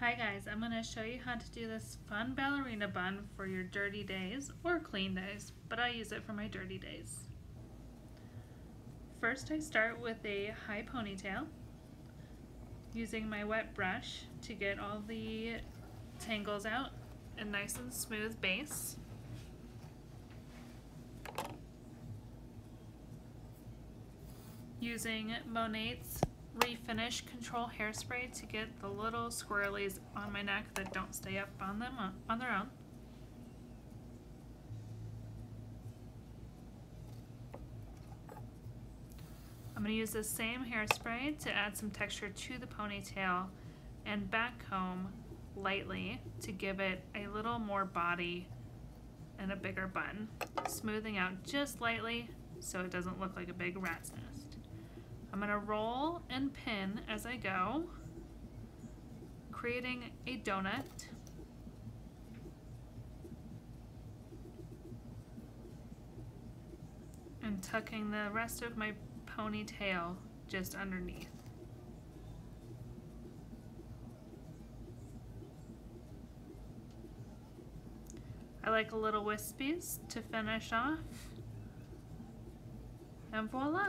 Hi guys, I'm going to show you how to do this fun ballerina bun for your dirty days or clean days, but I use it for my dirty days. First I start with a high ponytail using my wet brush to get all the tangles out a nice and smooth base. Using Monat's refinish control hairspray to get the little squirrelies on my neck that don't stay up on them uh, on their own. I'm going to use the same hairspray to add some texture to the ponytail and back comb lightly to give it a little more body and a bigger bun, smoothing out just lightly so it doesn't look like a big rat's nest. I'm going to roll and pin as I go, creating a donut. And tucking the rest of my ponytail just underneath. I like a little wispies to finish off. And voila!